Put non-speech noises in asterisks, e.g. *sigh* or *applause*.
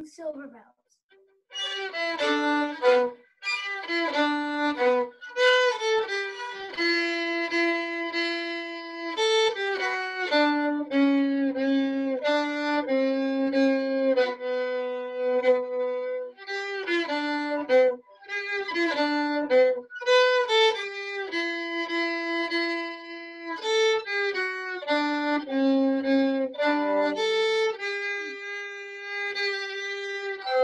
ringing silver bells. Thank *laughs* you.